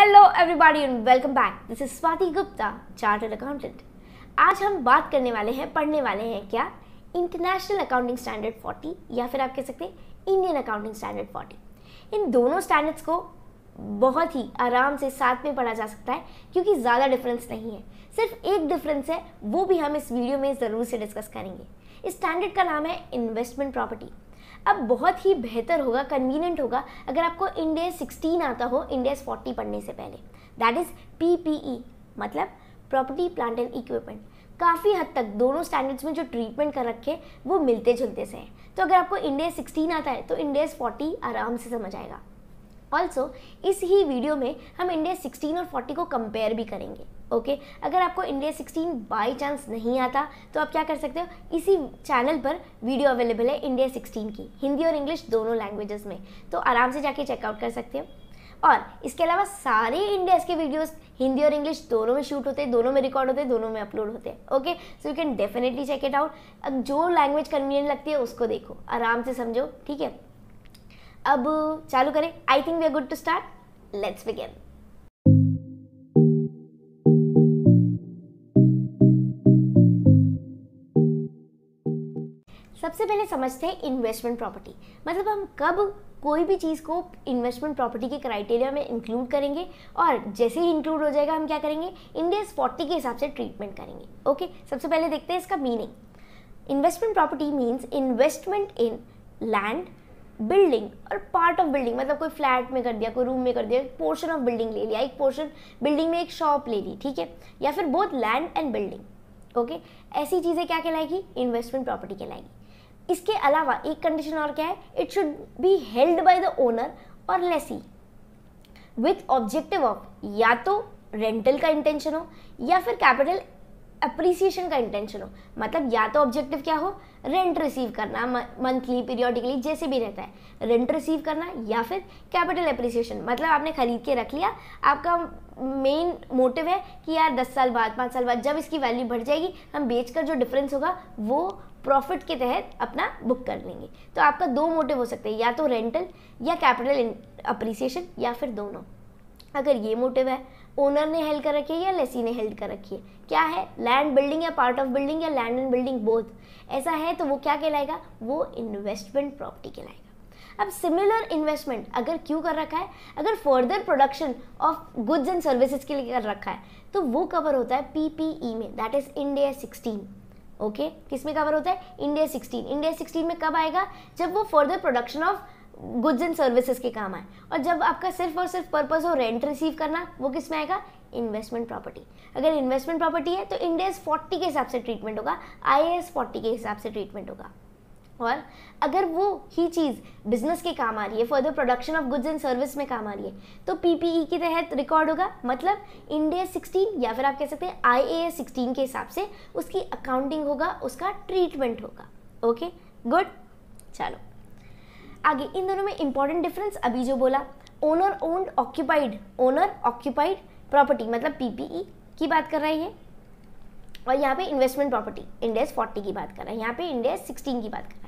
Hello everybody and welcome back this is Swati Gupta chartered accountant आज हम बात करने वाले हैं, पढ़ने वाले हैं क्या? इंटरनेशनल अकाउंटिंग स्टैंडर्ड 40 या फिर आप कह सकते हैं इंडियन अकाउंटिंग स्टैंडर्ड 40 इन दोनों स्टैंडर्ड्स को बहुत ही आराम से साथ में पढ़ा जा सकता है, क्योंकि ज़्यादा डिफरेंस नहीं है। सिर्फ़ एक डिफरेंस है, वो भी हम इस वीडियो में ज़रूर से डिस्कस करेंगे। इस स्टैंडर्ड का नाम है इन्वेस्टमेंट प्रॉपर्टी अब बहुत ही बेहतर होगा कन्वीनियंट होगा, अगर आपको इंडिया 16 आता हो इंडिया 40 पढ़ने से पहले। That is P P E मतलब प्रॉपर्टी प्लांट एंड इक्विपमेंट काफ़ी हद तक दोनों स्टैंडर्ड्स में जो ट्रीटमेंट कर रखे, वो मिलते जुलते से हैं। तो अगर आपको इंडिया 16 आता है तो इंडिया 40 आराम से समझ आएगा। ऑल्सो इस ही वीडियो में हम इंडिया 16 और 40 को कंपेयर भी करेंगे। ओके? अगर आपको इंडिया 16 बाई चांस नहीं आता तो आप क्या कर सकते हो? इसी चैनल पर वीडियो अवेलेबल है इंडिया 16 की, हिंदी और इंग्लिश दोनों लैंग्वेजेस में। तो आराम से जाके चेकआउट कर सकते हो। और इसके अलावा सारे इंडियाज़ के वीडियोस हिंदी और इंग्लिश दोनों में शूट होते हैं दोनों में रिकॉर्ड होते हैं दोनों में अपलोड होते हैं okay? So you can definitely check it out अब जो लैंग्वेज कन्वीनियंट लगती है, उसको देखो। आराम से समझो, ठीक है? अब चालू करें। I think we are good to start let's begin सबसे पहले समझते हैं इन्वेस्टमेंट प्रॉपर्टी मतलब हम कब कोई भी चीज़ को इन्वेस्टमेंट प्रॉपर्टी के क्राइटेरिया में इंक्लूड करेंगे और जैसे ही इंक्लूड हो जाएगा हम क्या करेंगे? इंडिया फोर्टी के हिसाब से ट्रीटमेंट करेंगे. ओके सबसे पहले देखते हैं इसका meaning investment property means investment in land building और पार्ट ऑफ़ बिल्डिंग मतलब कोई फ्लैट में कर दिया, कोई रूम में कर दिया, एक पोर्शन ऑफ़ बिल्डिंग ले लिया, एक पोर्शन बिल्डिंग में एक शॉप ले ली, ठीक है? या फिर both land and building okay ऐसी चीज़ें क्या कहलाएगी? इन्वेस्टमेंट प्रॉपर्टी कहलाएगी. इसके अलावा एक कंडीशन और क्या है? It should be held by the owner और लेसी विथ ऑब्जेक्टिव ऑफ़ या तो रेंटल का इंटेंशन हो या फिर कैपिटल अप्रिसिएशन का इंटेंशन हो। मतलब या तो ऑब्जेक्टिव क्या हो? रेंट रिसीव करना मंथली पीरियोडिकली जैसे भी रहता है। रेंट रिसीव करना या फिर कैपिटल अप्रिसिएशन मतलब आपने खरीद के रख लिया। आपका मेन मोटिव है कि यार दस साल बाद, पाँच साल बाद जब इसकी वैल्यू बढ़ जाएगी, हम बेचकर जो डिफरेंस होगा, वो प्रॉफिट के तहत अपना बुक कर लेंगे। तो आपका दो मोटिव हो सकते हैं, या तो रेंटल या कैपिटल अप्रिसिएशन, या फिर दोनों। अगर ये मोटिव है, ओनर ने हेल्ड कर रखी है या लेसी ने हेल्ड कर रखी है? क्या है? लैंड बिल्डिंग या पार्ट ऑफ़ बिल्डिंग या लैंड एंड बिल्डिंग बोथ? ऐसा है तो वो क्या कहलाएगा? वो इन्वेस्टमेंट प्रॉपर्टी कहलाएगा। अब सिमिलर इन्वेस्टमेंट अगर क्यों कर रखा है? अगर further production of goods and services के लिए कर रखा है तो वो कवर होता है पीपीई में that is Ind AS sixteen okay किसमें कवर होता है? इंडिया सिक्सटीन इंडिया सिक्सटीन में कब आएगा? जब वो further production of goods and services के काम आए। और जब आपका सिर्फ़ और सिर्फ़ पर्पज हो रेंट रिसीव करना, वो किसमें आएगा? इन्वेस्टमेंट प्रॉपर्टी अगर इन्वेस्टमेंट प्रॉपर्टी है तो इंडिया फोर्टी के हिसाब से ट्रीटमेंट होगा। आई एस फोर्टी के हिसाब से ट्रीटमेंट होगा। और अगर वो ही चीज़ बिज़नेस के काम आ रही है further production of goods and service में काम आ रही है तो पीपीई के तहत रिकॉर्ड होगा। मतलब इंडिया 16 या फिर आप कह सकते हैं आई ए एस सिक्सटीन के हिसाब से उसकी अकाउंटिंग होगा, उसका ट्रीटमेंट होगा। ओके गुड चलो। आगे, इन दोनों में इंपॉर्टेंट डिफरेंस अभी जो बोला owner owned occupied owner occupied property मतलब पीपीई की बात कर रही है। और यहाँ पे इन्वेस्टमेंट प्रॉपर्टी इंडेस 40 की बात कर रहा है। यहाँ पे इंडेस 16 की बात कर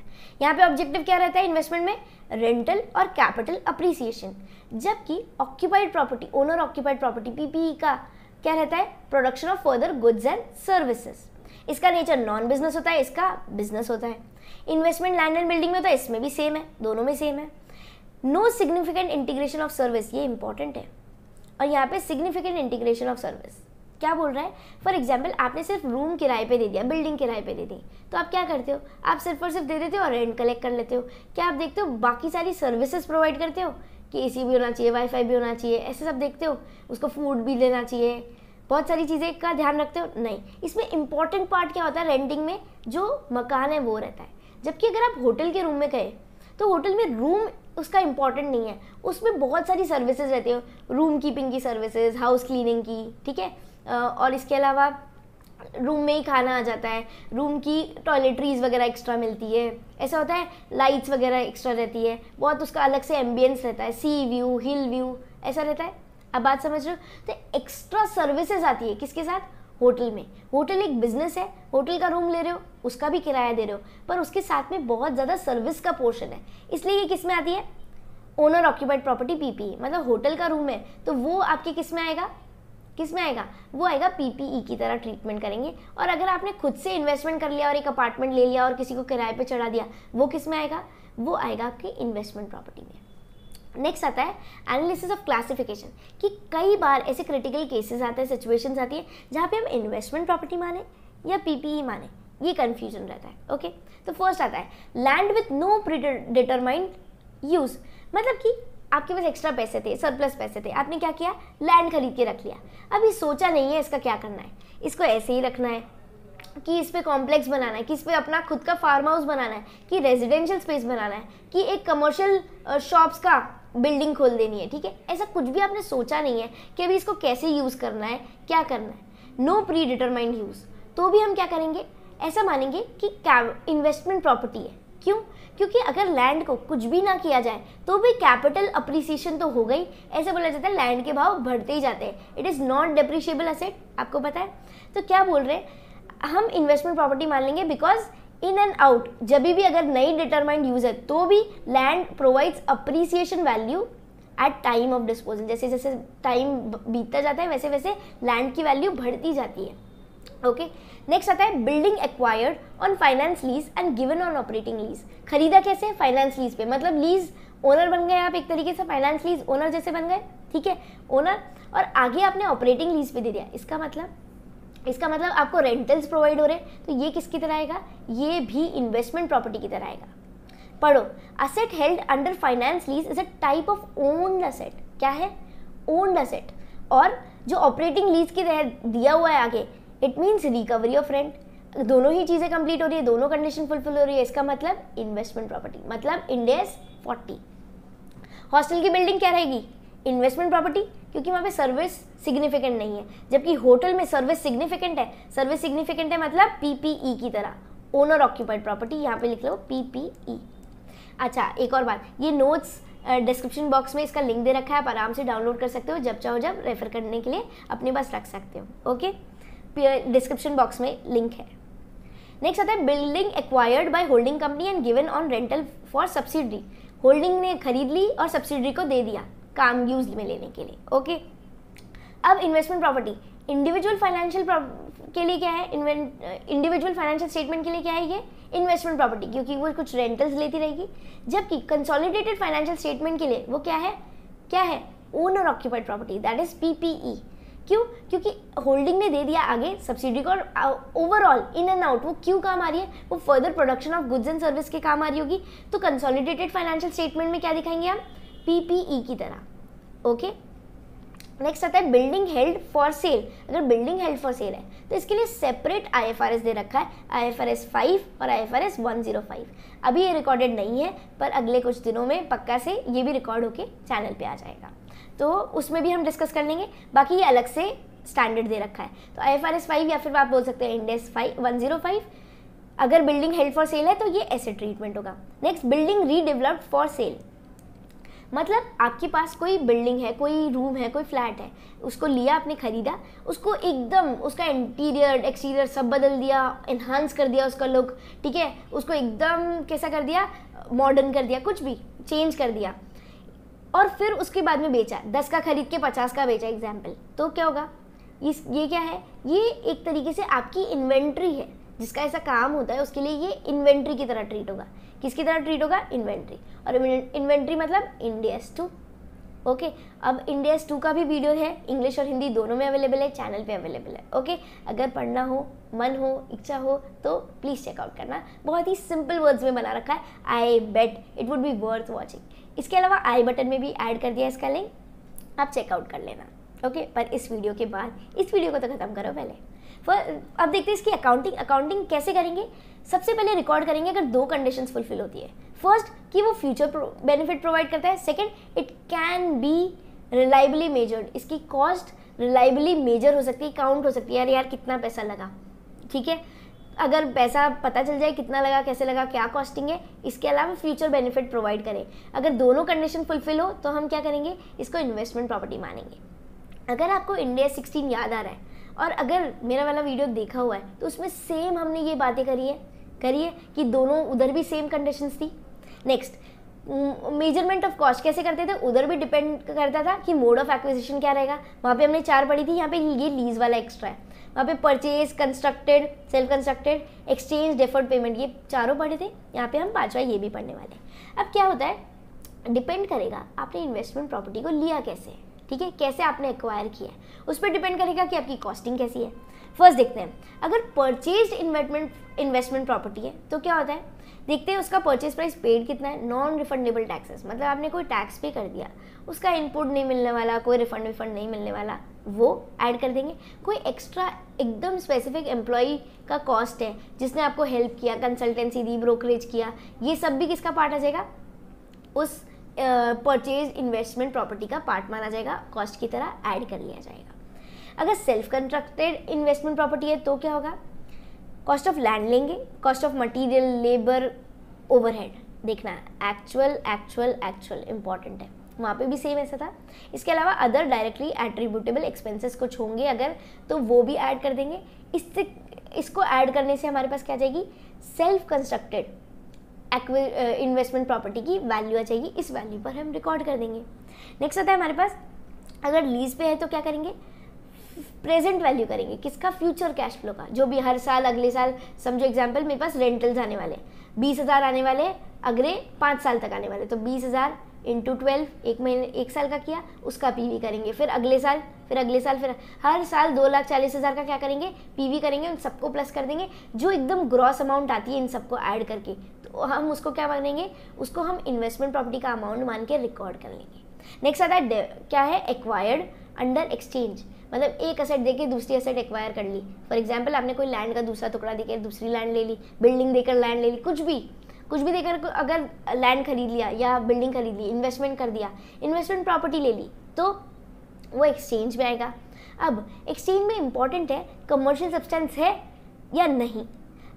यहाँ पे ऑब्जेक्टिव क्या रहता है? इन्वेस्टमेंट में रेंटल और कैपिटल अप्रिसिएशन जबकि occupied property owner occupied property PPE का क्या रहता है? Production of further goods and services इसका नेचर नॉन बिज़नेस होता है, इसका बिज़नेस होता है. इन्वेस्टमेंट लैंड एंड बिल्डिंग में तो इसमें भी सेम है, दोनों में सेम है. No significant integration of service ये इंपॉर्टेंट है. और यहाँ पे सिग्निफिकेंट इंटीग्रेशन ऑफ़ सर्विस क्या बोल रहा है? फॉर एग्ज़ाम्पल आपने सिर्फ़ रूम किराए पे दे दिया बिल्डिंग किराए पे दे दी। तो आप क्या करते हो? आप सिर्फ़ और सिर्फ़ दे देते हो और रेंट कलेक्ट कर लेते हो। क्या आप देखते हो? बाकी सारी सर्विसेज़ प्रोवाइड करते हो? कि AC भी होना चाहिए वाईफाई भी होना चाहिए, ऐसे सब देखते हो? उसको फ़ूड भी लेना चाहिए। बहुत सारी चीज़ें का ध्यान रखते हो? नहीं। इसमें इंपॉर्टेंट पार्ट क्या होता है? रेंटिंग में जो मकान है, वो रहता है। जबकि अगर आप होटल के रूम में गए तो होटल में रूम उसका इंपॉर्टेंट नहीं है। उसमें बहुत सारी सर्विसेज़ रहती हो। रूम कीपिंग की सर्विसेज़ हाउस क्लीनिंग की, ठीक है? और इसके अलावा रूम में ही खाना आ जाता है। रूम की टॉयलेटरीज वगैरह एक्स्ट्रा मिलती है। ऐसा होता है लाइट्स वगैरह एक्स्ट्रा रहती है। बहुत उसका अलग से एम्बियंस रहता है। सी व्यू हिल व्यू ऐसा रहता है। अब बात समझ रहे हो? तो एक्स्ट्रा सर्विसेज़ आती है किसके साथ? होटल में। होटल एक बिज़नेस है। होटल का रूम ले रहे हो, उसका भी किराया दे रहे हो। पर उसके साथ में बहुत ज़्यादा सर्विस का पोर्शन है। इसलिए ये किसमें आती है? ओनर ऑक्यूपाइड प्रॉपर्टी पीपीई मतलब होटल का रूम है। तो वो आपके किसमें आएगा? किसमें आएगा? वो आएगा पीपीई की तरह ट्रीटमेंट करेंगे। और अगर आपने खुद से इन्वेस्टमेंट कर लिया और एक अपार्टमेंट ले लिया और किसी को किराए पे चढ़ा दिया, वो किसमें आएगा? वो आएगा आपकी इन्वेस्टमेंट प्रॉपर्टी में। नेक्स्ट आता है एनालिसिस ऑफ़ क्लासिफिकेशन कि कई बार ऐसे क्रिटिकल केसेस आते हैं सिचुएशंस आती है, जहाँ पे हम इन्वेस्टमेंट प्रॉपर्टी माने या पीपीई माने। ये कन्फ्यूज़न रहता है ओके तो फ़र्स्ट आता है land with no determined use मतलब कि आपके पास एक्स्ट्रा पैसे थे सरप्लस पैसे थे, आपने क्या किया? लैंड खरीद के रख लिया। अभी सोचा नहीं है इसका क्या करना है। इसको ऐसे ही रखना है कि इस पर कॉम्प्लेक्स बनाना है, कि इस पर अपना खुद का फार्म हाउस बनाना है, कि रेजिडेंशियल स्पेस बनाना है, कि एक कमर्शियल शॉप्स का बिल्डिंग खोल देनी है, ठीक है? ऐसा कुछ भी आपने सोचा नहीं है कि अभी इसको कैसे यूज़ करना है, क्या करना है। नो प्री डिटरमाइंड यूज़ तो भी हम क्या करेंगे? ऐसा मानेंगे कि इन्वेस्टमेंट प्रॉपर्टी है। क्यों? क्योंकि अगर लैंड को कुछ भी ना किया जाए तो भी कैपिटल अप्रिसिएशन तो हो गई। ऐसे बोला जाता है लैंड के भाव बढ़ते ही जाते हैं। It is not depreciable asset आपको पता है? तो क्या बोल रहे हैं? हम इन्वेस्टमेंट प्रॉपर्टी मान लेंगे बिकॉज़ इन एंड आउट जब भी अगर नई डिटरमाइंड यूज़ है तो भी land provides appreciation value at time of disposal जैसे जैसे टाइम बीतता जाता है वैसे वैसे लैंड की वैल्यू बढ़ती जाती है। ओके नेक्स्ट आता है building acquired on finance lease and given on operating lease खरीदा कैसे फाइनेंस लीज पे। मतलब लीज ओनर बन गए आप एक तरीके से। फाइनेंस लीज ओनर जैसे बन गए। ठीक है? ओनर और आगे आपने ऑपरेटिंग लीज पे दे दिया। इसका मतलब? इसका मतलब आपको रेंटल्स प्रोवाइड हो रहे हैं। तो ये किसकी तरह आएगा? ये भी इन्वेस्टमेंट प्रॉपर्टी की तरह आएगा। पढ़ो। Asset held under finance lease is a type of owned asset क्या है? ओन्ड असेट और जो ऑपरेटिंग लीज के तहत दिया हुआ है आगे it means recovery of rent दोनों ही चीज़ें कंप्लीट हो रही है, दोनों कंडीशन फुलफिल हो रही है, इसका मतलब इन्वेस्टमेंट प्रॉपर्टी मतलब इंडेस फोर्टी हॉस्टल की बिल्डिंग क्या रहेगी? इन्वेस्टमेंट प्रॉपर्टी क्योंकि वहाँ पे सर्विस सिग्निफिकेंट नहीं है. जबकि होटल में सर्विस सिग्निफिकेंट है. सर्विस सिग्निफिकेंट है मतलब पीपीई की तरह. ओनर ऑक्यूपाइड प्रॉपर्टी यहाँ पे लिख लो पीपीई अच्छा एक और बात. ये नोट्स डिस्क्रिप्शन बॉक्स में इसका लिंक दे रखा है, आप आराम से डाउनलोड कर सकते हो, जब चाहो जब रेफर करने के लिए अपने पास रख सकते हो. ओके डिस्क्रिप्शन बॉक्स में लिंक है। नेक्स्ट आता है building acquired by holding company and given on rental for subsidy holding ने खरीद ली और सब्सिडी को दे दिया, काम यूज़ में लेने के लिए ओके अब इन्वेस्टमेंट प्रॉपर्टी इंडिविजुअल फाइनेंशियल के लिए क्या है? इंडिविजुअल फाइनेंशियल स्टेटमेंट के लिए क्या है ये? इन्वेस्टमेंट प्रॉपर्टी क्योंकि वो कुछ रेंटल्स लेती रहेगी। जबकि कंसोलिडेटेड फाइनेंशियल स्टेटमेंट के लिए वो क्या है? क्या है? Owner occupied property that is PPE क्यों? क्योंकि होल्डिंग ने दे दिया आगे सब्सिडी को और ओवरऑल इन एंड आउट वो क्यों काम आ रही है? वो further production of goods and service के काम आ रही होगी। तो कंसोलिडेटेड फाइनेंशियल स्टेटमेंट में क्या दिखाएँगे हम? पीपीई की तरह। ओके नेक्स्ट आता है बिल्डिंग हेल्ड फॉर सेल अगर बिल्डिंग हेल्ड फॉर सेल है तो इसके लिए सेपरेट आईएफआरएस दे रखा है। आईएफआरएस 5 और आईएफआरएस 105 अभी ये रिकॉर्डेड नहीं है, पर अगले कुछ दिनों में पक्का से ये भी रिकॉर्ड होके चैनल पे आ जाएगा। तो उसमें भी हम डिस्कस कर लेंगे। बाकी ये अलग से स्टैंडर्ड दे रखा है। तो I F R S five या फिर आप बोल सकते हैं Ind AS five one zero five अगर बिल्डिंग हेल्ड फॉर सेल है तो ये ऐसे ट्रीटमेंट होगा। Next building redeveloped for sale मतलब आपके पास कोई बिल्डिंग है, कोई रूम है, कोई फ्लैट है, उसको लिया, आपने खरीदा, उसको एकदम उसका इंटीरियर एक्सटीरियर सब बदल दिया इन्हांस कर दिया उसका लुक ठीक है? उसको एकदम कैसा कर दिया? मॉडर्न कर दिया, कुछ भी चेंज कर दिया। और फिर उसके बाद में बेचा दस का खरीद के पचास का बेचा एग्ज़ाम्पल तो क्या होगा? इस, ये क्या है? ये एक तरीके से आपकी इन्वेंट्री है, जिसका ऐसा काम होता है, उसके लिए ये इन्वेंट्री की तरह ट्रीट होगा। किसकी तरह ट्रीट होगा? इन्वेंट्री और इन्वेंट्री मतलब इंडियस टू ओके अब इंडियस टू का भी वीडियो है इंग्लिश और हिंदी दोनों में अवेलेबल है चैनल पे अवेलेबल है। ओके अगर पढ़ना हो, मन हो, इच्छा हो तो प्लीज़ चेकआउट करना। बहुत ही सिंपल वर्ड्स में बना रखा है। I bet it would be worth watching इसके अलावा आई बटन में भी ऐड कर दिया इसका लिंक आप चेकआउट कर लेना ओके okay, पर इस वीडियो के बाद इस वीडियो को तो ख़त्म करो पहले। फिर अब देखते हैं इसकी अकाउंटिंग अकाउंटिंग कैसे करेंगे? सबसे पहले रिकॉर्ड करेंगे अगर दो कंडीशंस फुलफिल होती है। फ़र्स्ट कि वो फ्यूचर बेनिफिट प्रोवाइड करता है। Second it can be reliably measured इसकी कॉस्ट रिलायबली मेजर हो सकती है काउंट हो सकती है। यार यार कितना पैसा लगा ठीक है? अगर पैसा पता चल जाए कितना लगा, कैसे लगा, क्या कॉस्टिंग है, इसके अलावा फ्यूचर बेनिफिट प्रोवाइड करें। अगर दोनों कंडीशन फुलफिल हो तो हम क्या करेंगे? इसको इन्वेस्टमेंट प्रॉपर्टी मानेंगे। अगर आपको इंडिया सिक्सटीन याद आ रहा है, और अगर मेरा वाला वीडियो देखा हुआ है तो उसमें सेम हमने ये बातें करी है। करिए कि दोनों, उधर भी सेम कंडीशंस थी। नेक्स्ट मेज़रमेंट ऑफ़ कॉस्ट कैसे करते थे? उधर भी डिपेंड करता था कि मोड ऑफ़ एक्विजिशन क्या रहेगा। वहाँ पे हमने चार पढ़ी थी, यहाँ पे ये लीज वाला एक्स्ट्रा है। वहाँ पे purchase constructed self constructed exchange deferred payment ये चारों पढ़े थे। यहाँ पे हम पांचवा ये भी पढ़ने वाले हैं। अब क्या होता है? डिपेंड करेगा आपने इन्वेस्टमेंट प्रॉपर्टी को लिया कैसे? ठीक है? कैसे आपने एक्वायर किया है? उस पर डिपेंड करेगा कि आपकी कॉस्टिंग कैसी है। फ़र्स्ट देखते हैं। अगर परचेज इन्वेस्टमेंट इन्वेस्टमेंट प्रॉपर्टी है तो क्या होता है? देखते हैं उसका परचेज प्राइस पेड कितना है। नॉन रिफंडेबल टैक्सेस मतलब आपने कोई टैक्स पे कर दिया, उसका इनपुट नहीं मिलने वाला, कोई रिफंड विफंड नहीं मिलने वाला वो ऐड कर देंगे। कोई एक्स्ट्रा एकदम स्पेसिफिक एम्प्लॉय का कॉस्ट है, जिसने आपको हेल्प किया कंसल्टेंसी दी ब्रोकरेज किया, ये सब भी किसका पार्ट आ जाएगा? उस परचेज इन्वेस्टमेंट प्रॉपर्टी का पार्ट माना जाएगा कॉस्ट की तरह ऐड कर लिया जाएगा। अगर सेल्फ कंस्ट्रक्टेड इन्वेस्टमेंट प्रॉपर्टी है तो क्या होगा? कॉस्ट ऑफ़ लैंड लेंगे cost of material labour overhead देखना एक्चुअल एक्चुअल एक्चुअल इंपॉर्टेंट है। वहाँ पे भी सेम ऐसा था। इसके अलावा अदर डायरेक्टली एट्रीब्यूटेबल एक्सपेंसेस कुछ होंगे अगर तो वो भी ऐड कर देंगे। इससे, इसको ऐड करने से हमारे पास क्या जाएगी? सेल्फ कंस्ट्रक्टेड इन्वेस्टमेंट प्रॉपर्टी की वैल्यू आ जाएगी। इस वैल्यू पर हम रिकॉर्ड कर देंगे। नेक्स्ट आता है हमारे पास, अगर लीज पे है तो क्या करेंगे? प्रेजेंट वैल्यू करेंगे। किसका? फ्यूचर कैश फ्लो का। जो भी हर साल, अगले साल, समझो एग्ज़ाम्पल मेरे पास रेंटल्स आने वाले बीस हज़ार आने वाले अगले पाँच साल तक आने वाले तो बीस हज़ार इंटू ट्वेल्व एक महीने, एक साल का किया, उसका पीवी करेंगे। फिर अगले साल, फिर अगले साल, फिर हर साल दो लाख चालीस हज़ार का क्या करेंगे? पीवी करेंगे, उन सबको प्लस कर देंगे, जो एकदम ग्रॉस अमाउंट आती है इन सबको ऐड करके। तो हम उसको क्या मानेंगे? उसको हम इन्वेस्टमेंट प्रॉपर्टी का अमाउंट मान के रिकॉर्ड कर लेंगे। नेक्स्ट आता है क्या है? एक्वायर्ड अंडर एक्सचेंज मतलब एक असेट देके दूसरी असेट एक्वायर कर ली। फॉर एग्ज़ाम्पल आपने कोई लैंड का दूसरा टुकड़ा देकर दूसरी लैंड ले ली बिल्डिंग देकर लैंड ले ली, कुछ भी। कुछ भी देकर अगर लैंड खरीद लिया या बिल्डिंग खरीद ली इन्वेस्टमेंट कर दिया इन्वेस्टमेंट प्रॉपर्टी ले ली तो वो एक्सचेंज में आएगा। अब एक्सचेंज में इंपॉर्टेंट है कमर्शियल सब्सटेंस है या नहीं।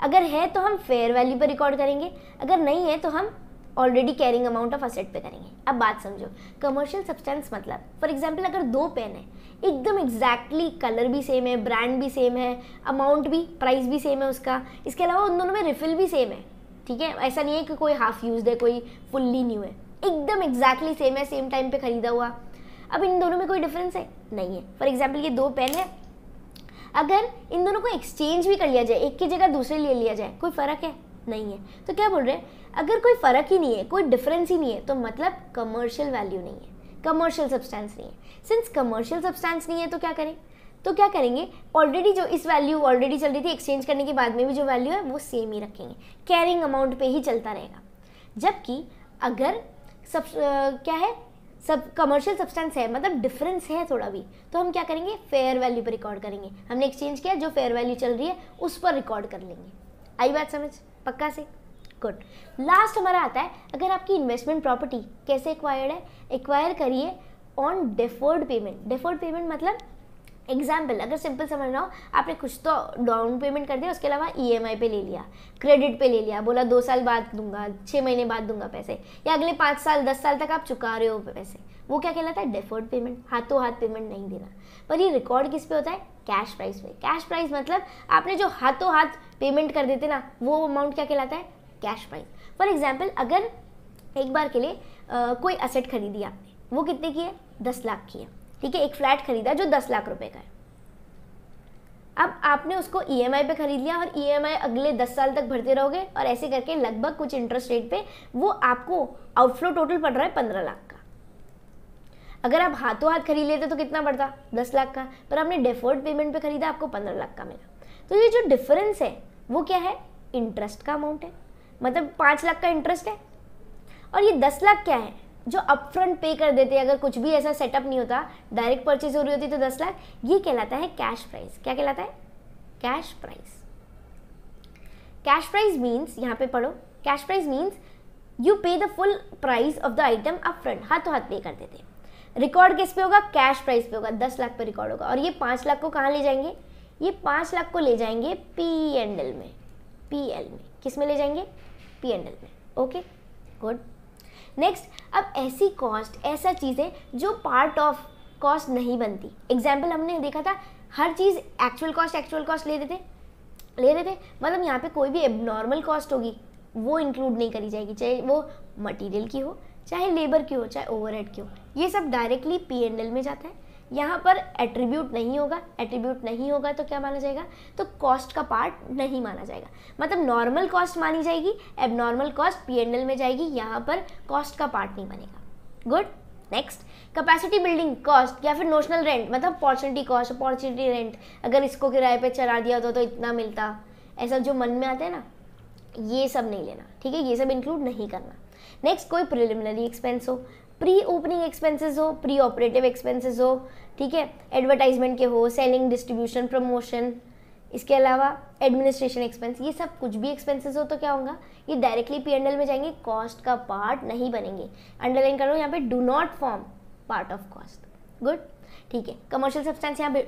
अगर है तो हम फेयर वैल्यू पर रिकॉर्ड करेंगे, अगर नहीं है तो हम already carrying amount of asset पे करेंगे। अब बात समझो कमर्शियल सब्सटेंस मतलब फॉर एग्ज़ाम्पल अगर दो पेन है, एकदम एग्जैक्टली कलर भी सेम है ब्रांड भी सेम है अमाउंट भी प्राइस भी सेम है उसका, इसके अलावा उन दोनों में रिफिल भी सेम है। ठीक है? ऐसा नहीं है कि कोई हाफ़ यूज़ है, कोई फुल्ली न्यू है। एकदम एग्जैक्टली सेम है सेम टाइम पे खरीदा हुआ। अब इन दोनों में कोई डिफरेंस है? नहीं है। फॉर एग्ज़ाम्पल ये दो पेन है। अगर इन दोनों को एक्सचेंज भी कर लिया जाए, एक की जगह दूसरे ले लिया जाए, कोई फ़र्क है? नहीं है। तो क्या बोल रहे हैं? अगर कोई फ़र्क ही नहीं है, कोई डिफरेंस ही नहीं है तो मतलब कमर्शियल वैल्यू नहीं है। कमर्शियल सब्सटेंस नहीं है। सिंस कमर्शियल सब्सटेंस नहीं है तो क्या करें? तो क्या करेंगे? ऑलरेडी जो इस वैल्यू ऑलरेडी चल रही थी एक्सचेंज करने के बाद में भी जो वैल्यू है वो सेम ही रखेंगे। कैरिंग अमाउंट पे ही चलता रहेगा। जबकि अगर सब uh, क्या है? सब कमर्शियल सब्सटेंस है मतलब डिफरेंस है थोड़ा भी तो हम क्या करेंगे? फेयर वैल्यू पर रिकॉर्ड करेंगे। हमने एक्सचेंज किया जो फेयर वैल्यू चल रही है उस पर रिकॉर्ड कर लेंगे। आई बात समझ? पक्का से? गुड लास्ट हमारा आता है अगर आपकी इन्वेस्टमेंट प्रॉपर्टी कैसे एक्वायर्ड है? एक्वायर करिए on deferred payment deferred payment मतलब एग्ज़ाम्पल अगर सिंपल समझ रहा हो आपने कुछ तो डाउन पेमेंट कर दिया उसके अलावा ईएमआई पे ले लिया क्रेडिट पे ले लिया बोला दो साल बाद दूँगा छः महीने बाद दूँगा पैसे या अगले पाँच साल दस साल तक आप चुका रहे हो पैसे वो क्या कहलाता है? डेफर्ड पेमेंट हाथों हाथ पेमेंट नहीं देना। पर ये रिकॉर्ड किस पे होता है? कैश प्राइस पे। कैश प्राइस मतलब आपने जो हाथों हाथ पेमेंट कर देते ना वो अमाउंट क्या कहलाता है? कैश प्राइस फॉर एग्ज़ाम्पल अगर एक बार के लिए आ, कोई असेट खरीदी आपने वो कितने की है? दस लाख की है। ठीक है, एक फ्लैट खरीदा जो दस लाख रुपए का है। अब आपने उसको ई e पे खरीद लिया और ई e अगले दस साल तक भरते रहोगे और ऐसे करके लगभग कुछ इंटरेस्ट रेट पे वो आपको आउटफ्लो टोटल पड़ रहा है पंद्रह लाख का। अगर आप हाथों हाथ खरीद लेते तो कितना पड़ता? दस लाख का। पर आपने डेफर्ड पेमेंट पे खरीदा, आपको पंद्रह लाख का मिला। तो ये जो डिफरेंस है, वो क्या है? इंटरेस्ट का अमाउंट है। मतलब पाँच लाख का इंटरेस्ट है। और ये दस लाख क्या है? जो अपफ्रंट पे कर देते अगर कुछ भी ऐसा सेटअप नहीं होता डायरेक्ट परचेज हो रही होती तो दस लाख, ये कहलाता है कैश प्राइस क्या कहलाता है? Cash price cash price means यहाँ पे पढ़ो cash price means you pay the full price of the item up front हाथों हाथ पे कर देते रिकॉर्ड किस पे होगा? कैश प्राइस पे होगा, दस लाख पे रिकॉर्ड होगा। और ये पाँच लाख को कहाँ ले जाएँगे? ये पाँच लाख को ले जाएँगे पी एंड एल में। पी एल में। किसमें ले जाएँगे? पी एंड एल में। ओके गुड नेक्स्ट अब ऐसी कॉस्ट ऐसा चीज़ें जो पार्ट ऑफ़ कॉस्ट नहीं बनती। एग्ज़ाम्पल हमने देखा था, हर चीज़ एक्चुअल कॉस्ट एक्चुअल कॉस्ट ले रहे थे ले रहे थे मतलब यहाँ पे कोई भी एबनॉर्मल कॉस्ट होगी, वो इंक्लूड नहीं करी जाएगी, चाहे वो मटेरियल की हो, चाहे लेबर की हो, चाहे ओवरहेड की हो। ये सब डायरेक्टली पी एंड एल में जाता है। यहाँ पर एट्रीब्यूट नहीं होगा एट्रीब्यूट नहीं होगा तो क्या माना जाएगा? तो कॉस्ट का पार्ट नहीं माना जाएगा। मतलब नॉर्मल कॉस्ट मानी जाएगी एब नॉर्मल कॉस्ट पी एंड में जाएगी, यहाँ पर कॉस्ट का पार्ट नहीं बनेगा। Good next capacity building cost या फिर नोशनल रेंट मतलब अपॉर्चुनिटी कॉस्ट अपॉर्चुनिटी रेंट अगर इसको किराए पे चला दिया होता तो इतना मिलता। ऐसा जो मन में आता है ना, ये सब नहीं लेना, ठीक है? ये सब इंक्लूड नहीं करना। नेक्स्ट कोई प्रिलिमिनरी एक्सपेंस हो। प्री ओपनिंग एक्सपेंसेस हो प्री ऑपरेटिव एक्सपेंसेस हो, ठीक है? एडवर्टाइजमेंट के हो सेलिंग डिस्ट्रीब्यूशन प्रमोशन इसके अलावा एडमिनिस्ट्रेशन एक्सपेंस ये सब कुछ भी एक्सपेंसेस हो तो क्या होगा? ये डायरेक्टली पी एंडल में जाएँगे कॉस्ट का पार्ट नहीं बनेंगे। अंडरलाइन करो, यहाँ पे do not form part of cost good ठीक है। कमर्शियल सब्सटेंस यहाँ पे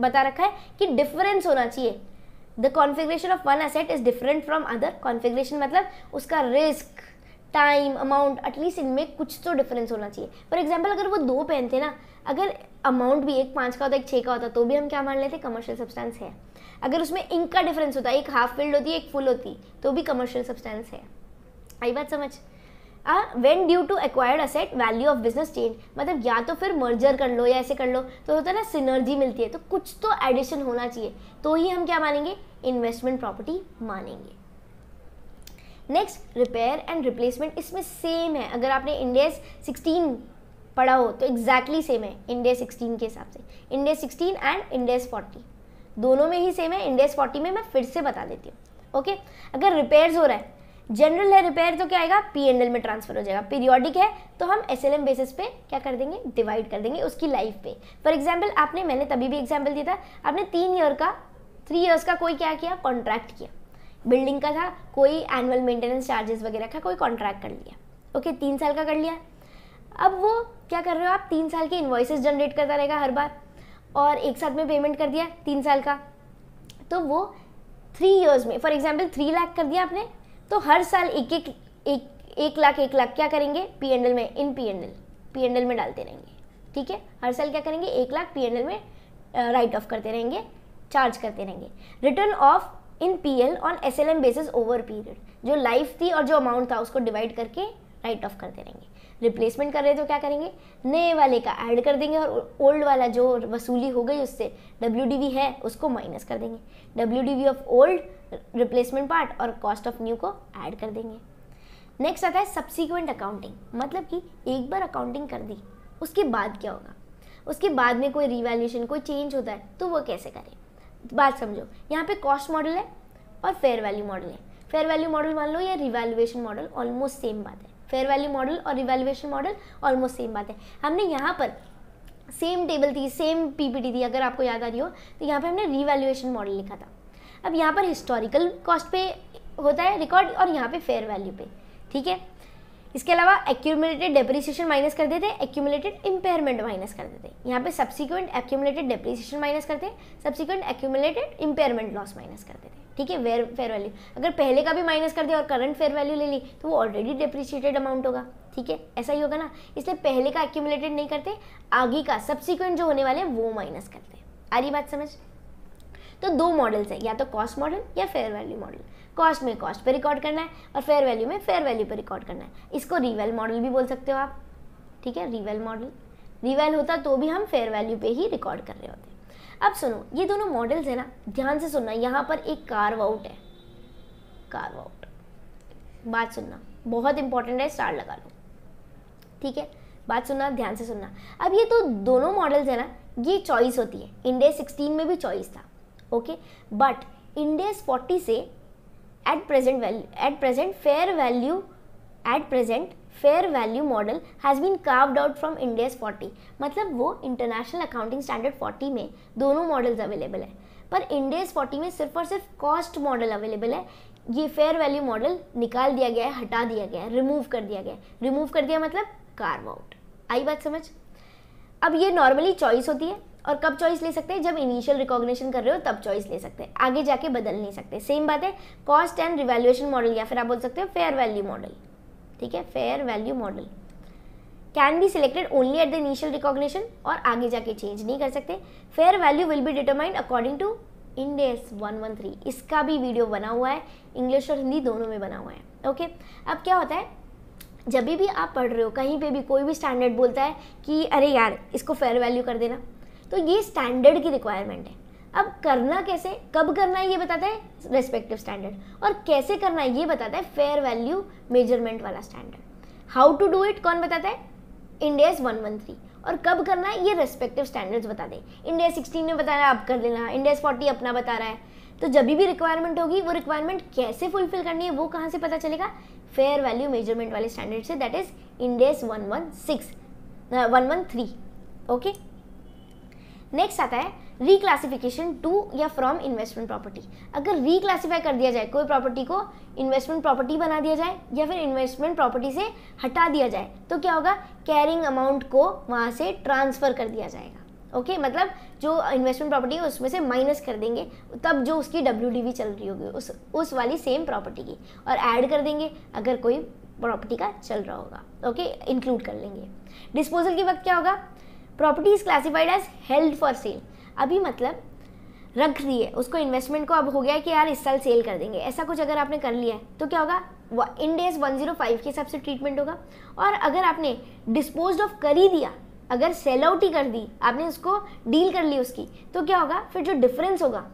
बता रखा है कि डिफरेंस होना चाहिए। The configuration of one asset is different from other configuration मतलब उसका रिस्क टाइम अमाउंट एटलीस्ट इनमें कुछ तो डिफरेंस होना चाहिए। फॉर एग्ज़ाम्पल अगर वो दो पेन थे ना, अगर अमाउंट भी एक पाँच का होता, एक छः का होता तो भी हम क्या मान लेते कमर्शियल सब्सटेंस है। अगर उसमें इंक का डिफरेंस होता है एक हाफ़ फिल्ड होती है एक फुल होती तो भी कमर्शियल सब्सटेंस है। आई बात समझ? When due to acquired asset value of business change मतलब या तो फिर मर्जर कर लो या ऐसे कर लो तो होता है ना सिनर्जी मिलती है तो कुछ तो एडिशन होना चाहिए तो ही हम क्या मानेंगे? इन्वेस्टमेंट प्रॉपर्टी मानेंगे। नेक्स्ट रिपेयर एंड रिप्लेसमेंट इसमें सेम है। अगर आपने इंडेस 16 पढ़ा हो तो एग्जैक्टली exactly सेम है इंडेस 16 के हिसाब से। इंडेस 16 एंड इंडेस 40 दोनों में ही सेम है इंडेस 40 में मैं फिर से बता देती हूँ। ओके अगर रिपेयर्स हो रहा है जनरल है रिपेयर तो क्या आएगा? पी एंड एल में ट्रांसफ़र हो जाएगा। पीरियोडिक है तो हम एस एल एम बेसिस पे क्या कर देंगे? डिवाइड कर देंगे उसकी लाइफ पे। फॉर एग्ज़ाम्पल आपने, मैंने तभी भी एग्ज़ाम्पल दिया था, आपने तीन ईयर का थ्री ईयर्स का कोई क्या किया? कॉन्ट्रैक्ट किया। बिल्डिंग का था, कोई एनुअल मेंटेनेंस चार्जेस वगैरह का कोई कॉन्ट्रैक्ट कर लिया। ओके तीन साल का कर लिया। अब वो क्या कर रहे हो आप? तीन साल के इन्वॉइसेस जनरेट करता रहेगा हर बार और एक साथ में पेमेंट कर दिया तीन साल का। तो वो थ्री ईयर्स में फॉर एग्ज़ाम्पल थ्री लाख कर दिया आपने तो हर साल एक एक एक एक लाख एक लाख क्या करेंगे? पी एंडल में in P and L P and L में डालते रहेंगे। ठीक है? हर साल क्या करेंगे? एक लाख पी एंडल में राइट ऑफ़ करते रहेंगे चार्ज करते रहेंगे। Written off in P L on S L M basis over period जो लाइफ थी और जो अमाउंट था, उसको डिवाइड करके राइट ऑफ़ करते रहेंगे। रिप्लेसमेंट कर रहे तो क्या करेंगे? नए वाले का ऐड कर देंगे और ओल्ड वाला जो वसूली हो गई उससे डब्ल्यू डी वी है, उसको माइनस कर देंगे। W D V of old replacement part और कॉस्ट ऑफ़ न्यू को ऐड कर देंगे। नेक्स्ट आता है सब्सिक्वेंट अकाउंटिंग मतलब कि एक बार अकाउंटिंग कर दी, उसके बाद क्या होगा? उसके बाद में कोई रिवैल्यूएशन कोई चेंज होता है तो वो कैसे करें? बात समझो, यहाँ पे कॉस्ट मॉडल है और फेयर वैल्यू मॉडल है। फेयर वैल्यू मॉडल मान लो या रिवैल्यूएशन मॉडल ऑलमोस्ट सेम बात है। फेयर वैल्यू मॉडल और रिवैल्यूएशन मॉडल ऑलमोस्ट सेम बात है। हमने यहाँ पर सेम टेबल थी सेम पीपीटी थी, अगर आपको याद आ रही हो तो यहाँ पे हमने रिवैल्यूएशन मॉडल लिखा था। अब यहाँ पर हिस्टोरिकल कॉस्ट पे होता है रिकॉर्ड और यहाँ पे फेयर वैल्यू पे, ठीक है? इसके अलावा एक्यूमुलेटेड डेप्रिसिएशन माइनस कर देते हैं एक्यूमुलेटेड इम्पेयरमेंट माइनस कर देते हैं। यहाँ पे सब्सिक्वेंट एक्यूमुलेटेड डेप्रिसिएशन माइनस करते हैं subsequent accumulated impairment loss minus कर देते हैं। ठीक है वेयर फेयर वैल्यू अगर पहले का भी माइनस कर दिया और करंट फेयर वैल्यू ले ली तो वो ऑलरेडी डेप्रिशिएटेड अमाउंट होगा। ठीक है, ऐसा ही होगा ना? इसलिए पहले का एक्यूमुलेटेड नहीं करते, आगे का सब्सिक्वेंट जो होने वाले हैं, वो माइनस करते हैं। आ रही बात समझ? तो दो मॉडल्स है, या तो कॉस्ट मॉडल या फेयर वैल्यू मॉडल कॉस्ट में कॉस्ट पे रिकॉर्ड करना है और फेयर वैल्यू में फेयर वैल्यू पे रिकॉर्ड करना है। इसको रिवेल मॉडल भी बोल सकते हो आप। ठीक है? रिवेल मॉडल रिवेल होता तो भी हम फेयर वैल्यू पे ही रिकॉर्ड कर रहे होते। अब सुनो, ये दोनों मॉडल्स है ना, ध्यान से सुनना, यहाँ पर एक कार्व आउट है। कार्व आउट बात सुनना। बहुत इंपॉर्टेंट है स्टार लगा लो। ठीक है? बात सुनना, ध्यान से सुनना। अब ये तो दोनों मॉडल्स है ना, ये चॉइस होती है। इंडेस 16 में भी चॉइस था। ओके बट इंडेस 40 से at present value at present fair value, at present fair value model has been carved out from Ind AS 40 मतलब वो इंटरनेशनल अकाउंटिंग स्टैंडर्ड 40 में दोनों मॉडल्स अवेलेबल है। पर इंडियाज 40 में सिर्फ़ और सिर्फ़ कॉस्ट मॉडल अवेलेबल है। ये फेयर वैल्यू मॉडल निकाल दिया गया है, हटा दिया गया है रिमूव कर दिया गया है। रिमूव कर दिया मतलब कार्व आउट आई बात समझ? अब ये नॉर्मली चॉइस होती है। और कब चॉइस ले सकते हैं? जब इनिशियल रिकॉग्निशन कर रहे हो, तब चॉइस ले सकते हैं। आगे जाके बदल नहीं सकते। सेम बात है कॉस्ट एंड रिवैल्यूएशन मॉडल या फिर आप बोल सकते हो फेयर वैल्यू मॉडल ठीक है? Fair value model can be selected only at the initial recognition और आगे जाके चेंज नहीं कर सकते। Fair value will be determined according to Ind AS one one three इसका भी वीडियो बना हुआ है। इंग्लिश और हिंदी दोनों में बना हुआ है। ओके अब क्या होता है? जब भी आप पढ़ रहे हो, कहीं पे भी कोई भी स्टैंडर्ड बोलता है कि, अरे यार, इसको फेयर वैल्यू कर देना। तो ये स्टैंडर्ड की रिक्वायरमेंट है। अब करना कैसे? कब करना है ये बताता है? रेस्पेक्टिव स्टैंडर्ड और कैसे करना है ये बताता है? फेयर वैल्यू मेज़रमेंट वाला standard how to do it कौन बताता है? इंडिया वन वन थ्री और कब करना है? ये रेस्पेक्टिव स्टैंडर्ड्स बता दें। इंडिया सिक्सटीन ने बताया आप कर लेना। इंडिया फोर्टी अपना बता रहा है। तो जब भी रिक्वायरमेंट होगी, वो रिक्वायरमेंट कैसे फुलफिल करनी है, वो कहाँ से पता चलेगा? फेयर वैल्यू मेज़रमेंट वाले स्टैंडर्ड से। That is Ind AS one one six one one three okay next आता है रिक्लासिफिकेशन टू या फ्रॉम इन्वेस्टमेंट प्रॉपर्टी अगर रिक्लासीफाई कर दिया जाए, कोई प्रॉपर्टी को इन्वेस्टमेंट प्रॉपर्टी बना दिया जाए या फिर इन्वेस्टमेंट प्रॉपर्टी से हटा दिया जाए तो क्या होगा? कैरिंग अमाउंट को वहाँ से ट्रांसफ़र कर दिया जाएगा। Okay okay? मतलब जो इन्वेस्टमेंट प्रॉपर्टी है, उसमें से माइनस कर देंगे। तब जो उसकी डब्ल्यू चल रही होगी, उस उस वाली सेम प्रॉपर्टी की। और ऐड कर देंगे, अगर कोई प्रॉपर्टी का चल रहा होगा। Okay okay? इंक्लूड कर लेंगे। डिस्पोजल के वक्त क्या होगा? Property is classified as held for sale अभी मतलब रख दिए। उसको इन्वेस्टमेंट को अब हो गया कि यार इस साल सेल कर देंगे। ऐसा कुछ अगर आपने कर लिया है तो क्या होगा? Ind AS one zero five के हिसाब से ट्रीटमेंट होगा। और अगर आपने डिस्पोज ऑफ़ कर ही दिया, अगर सेल आउट ही कर दी, आपने उसको डील कर ली उसकी तो क्या होगा? फिर जो डिफरेंस होगा,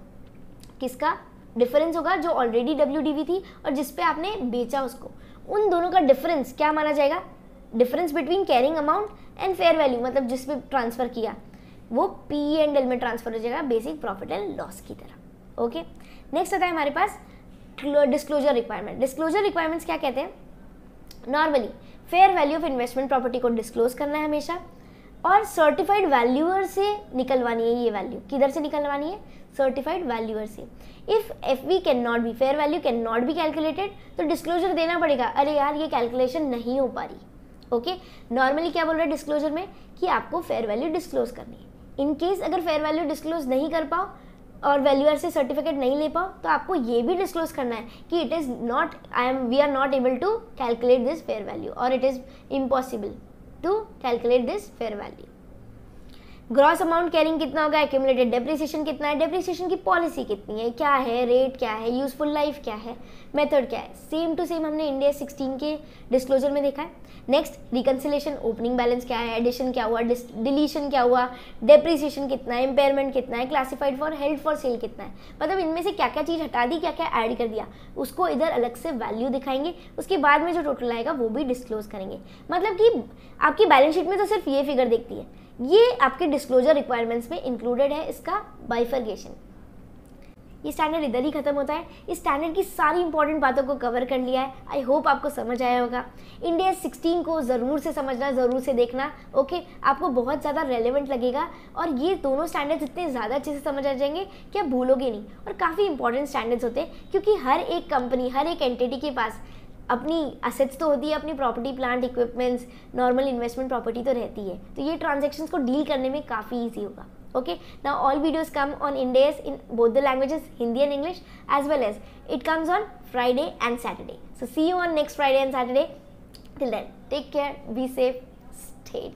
किसका? डिफरेंस होगा जो ऑलरेडी डब्ल्यू थी और जिसपे आपने बेचा उसको। उन दोनों का डिफरेंस क्या माना जाएगा? Difference between carrying amount and fair value मतलब जिस पे ट्रांसफ़र किया, वो पी एंड एल में ट्रांसफ़र हो जाएगा बेसिक प्रॉफिट एंड लॉस की तरह। ओके नेक्स्ट आता है हमारे पास डिस्क्लोजर रिक्वायरमेंट डिस्क्लोजर रिक्वायरमेंट्स क्या कहते हैं? Normally fair value of investment property को डिस्क्लोज करना है हमेशा और सर्टिफाइड वैल्यूअर से निकलवानी है ये वैल्यू किधर से निकलवानी है? सर्टिफाइड वैल्यूअर से। If F V can not be fair value can not be calculated तो डिस्क्लोजर देना पड़ेगा। अरे यार, ये कैलकुलेशन नहीं हो पा रही। ओके? नॉर्मली क्या बोल रहा है डिस्क्लोजर में? कि आपको फेयर वैल्यू डिस्क्लोज करनी है। इन केस अगर फेयर वैल्यू डिस्क्लोज नहीं कर पाओ और वैल्यूअर से सर्टिफिकेट नहीं ले पाओ तो आपको ये भी डिस्क्लोज करना है कि it is not I am we are not able to calculate this fair value और it is impossible to calculate this fair value gross amount carrying कितना होगा? एक्यूमुलेटेड डेप्रिसिएशन कितना है? डेप्रिसिएशन की पॉलिसी कितनी है? क्या है? रेट क्या है? यूजफुल लाइफ क्या है? मेथड क्या है? सेम टू सेम हमने इंडिया 16 के डिस्क्लोजर में देखा है. नेक्स्ट रिकन्सिलेशन ओपनिंग बैलेंस क्या है? एडिशन क्या हुआ? डिलीशन क्या हुआ? डेप्रिसिएशन कितना है? इम्पेयरमेंट कितना है? Classified for held for sale कितना है? मतलब इनमें से क्या क्या चीज़ हटा दी क्या क्या ऐड कर दिया? उसको इधर अलग से वैल्यू दिखाएँगे. उसके बाद में जो टोटल आएगा, वो भी डिस्क्लोज करेंगे. मतलब कि आपकी बैलेंस शीट में तो सिर्फ़ ये फिगर देखती है. ये आपके डिस्क्लोजर रिक्वायरमेंट्स में इंक्लूडेड है इसका बाइफर्गेशन ये स्टैंडर्ड इधर ही खत्म होता है। इस स्टैंडर्ड की सारी इंपॉर्टेंट बातों को कवर कर लिया है। आई होप आपको समझ आया होगा। इंडिया 16 को ज़रूर से समझना, ज़रूर से देखना ओके आपको बहुत ज़्यादा रेलिवेंट लगेगा और ये दोनों स्टैंडर्ड्स इतने ज़्यादा अच्छे से समझ आ जाएँगे कि आप भूलोगे नहीं। और काफ़ी इंपॉर्टेंट स्टैंडर्ड्स होते हैं, क्योंकि हर एक कंपनी हर एक एंटिटी के पास अपनी असेट्स तो होती है, अपनी property plant equipments normal investment property तो रहती है। तो ये ट्रांजेक्शन्स को डील करने में काफ़ी ईजी होगा ओके ना all videos come on इंडेज in both the languages Hindi and English as well as it comes on Friday and Saturday so see you on next Friday and Saturday till then take care be safe stay